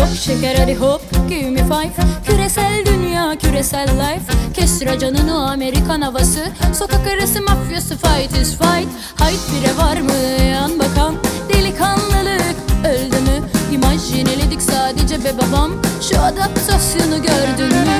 şeker hadi hop give me five. Küresel dünya küresel life. Kestir canını Amerikan havası. Sokak arası mafyası fight is fight. Hayt bire var mı? Yan bakan Delikanlılık öldü mü? İmaj yineledik sadece be babam. Şu adaptasyonu gördün mü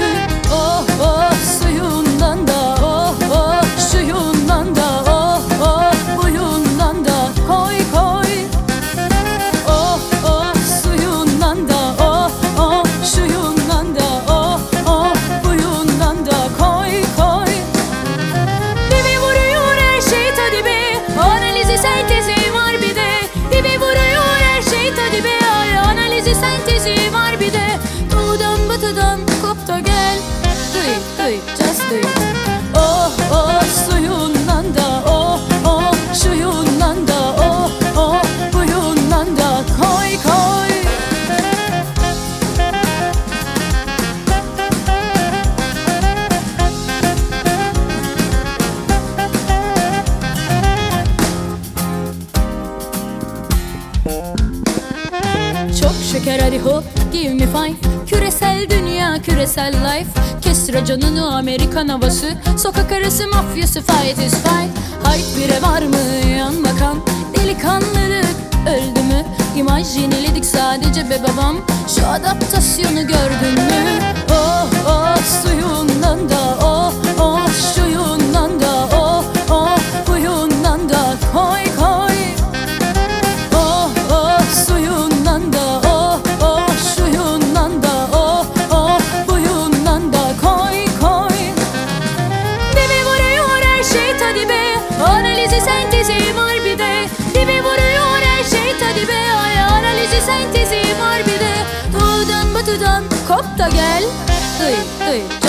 Sentezi var bir de. Doğudan batıdan kop gel. Do it, do just do Çok şeker hadi hop give me five. Küresel dünya küresel life. Kestir canını Amerikan havası. Sokak arası mafyası fight is fight. Hayt bire var mı yan bakan? Delikanlılık öldü mü? İmaj yeniledik sadece be babam. Şu adaptasyonu gördün mü Analizi sentezi var bir de. Dibi vuruyor her şey tadı be. Ay analizi sentezi var bir de. Doğudan batıdan kop da gel. Duy duy